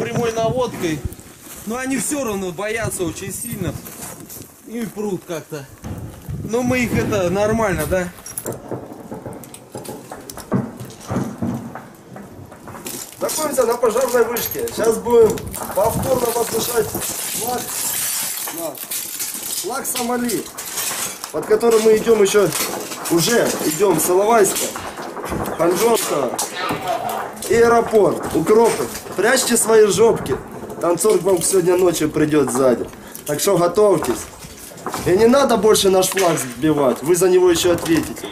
прямой наводкой. Но они все равно боятся очень сильно. И прут как-то. Но мы их это нормально, да? Находимся на пожарной вышке. Сейчас будем повторно возвышать флаг. Флаг Сомали, под которым мы идем еще, уже идем с Иловайска, Ханжонского аэропорт. Укропы, прячьте свои жопки. Танцор к вам сегодня ночью придет сзади. Так что готовьтесь. И не надо больше наш флаг сбивать, вы за него еще ответите.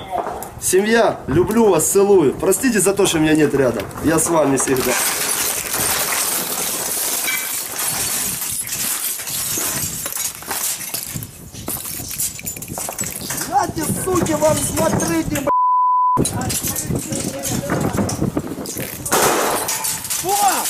Семья, люблю вас, целую. Простите за то, что меня нет рядом. Я с вами всегда. Суки, вам смотрите, б***ь. 出发